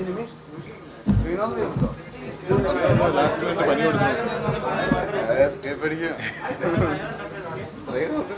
Kendimiz suyun almıyor mu? Evet, gebergiyor.